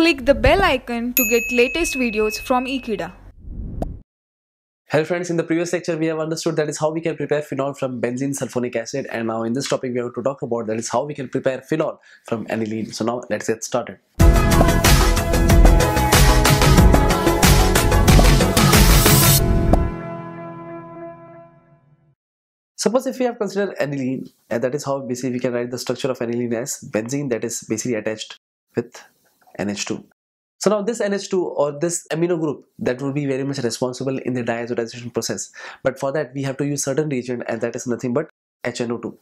Click the bell icon to get latest videos from Ekeeda. Hello friends, in the previous lecture we have understood that is how we can prepare phenol from benzene sulfonic acid and now in this topic we have to talk about that is how we can prepare phenol from aniline. So now let's get started. Suppose if we have considered aniline and that is how basically we can write the structure of aniline as benzene that is basically attached with NH2. So now this NH2 or this amino group that will be very much responsible in the diazotization process. But for that we have to use certain reagent and that is nothing but HNO2.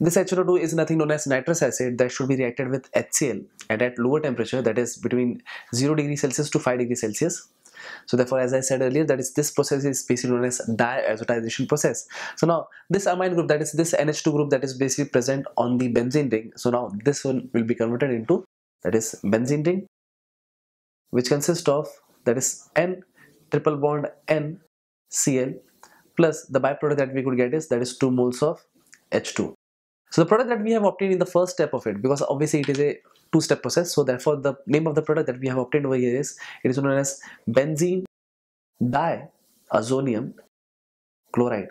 This HNO2 is nothing known as nitrous acid that should be reacted with HCl and at lower temperature that is between 0 degree Celsius to 5 degree Celsius so therefore as i said earlier that is this process is basically known as diazotization process so now this amine group that is this nh2 group that is basically present on the benzene ring so now this one will be converted into that is benzene ring which consists of that is n triple bond n cl plus the byproduct that we could get is that is 2 moles of h2 so the product that we have obtained in the first step of it, because obviously it is a two-step process, so therefore the name of the product that we have obtained over here is, it is known as benzene diazonium chloride.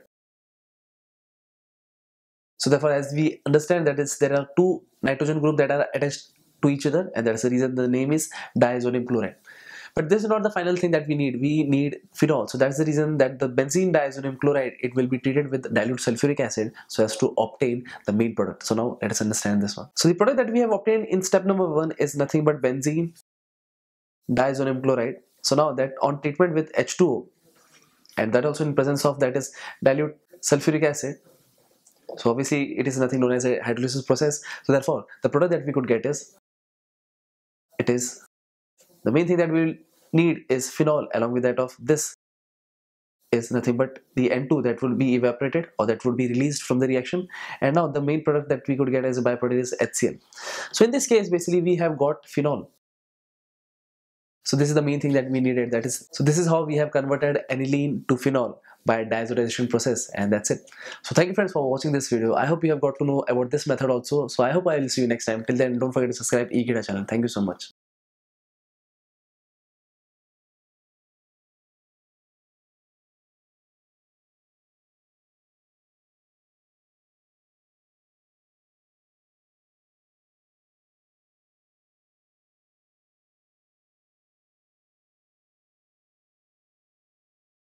So therefore as we understand that is there are two nitrogen group that are attached to each other and that's the reason the name is diazonium chloride. But this is not the final thing that we need. We need phenol. So that's the reason that the benzene diazonium chloride, it will be treated with dilute sulfuric acid so as to obtain the main product. So now let us understand this one. So the product that we have obtained in step number one is nothing but benzene diazonium chloride. So now that on treatment with H2O and that also in presence of that is dilute sulfuric acid so obviously it is nothing known as a hydrolysis process so therefore the product that we could get is it is the main thing that we will need is phenol along with that of this is nothing but the N2 that will be evaporated or that would be released from the reaction and now the main product that we could get as a byproduct is HCl. So in this case basically we have got phenol. So this is the main thing that we needed that is so this is how we have converted aniline to phenol by diazotization process and that's it. So thank you friends for watching this video. I hope you have got to know about this method also. So I hope I will see you next time. Till then don't forget to subscribe Ekeeda channel. Thank you so much.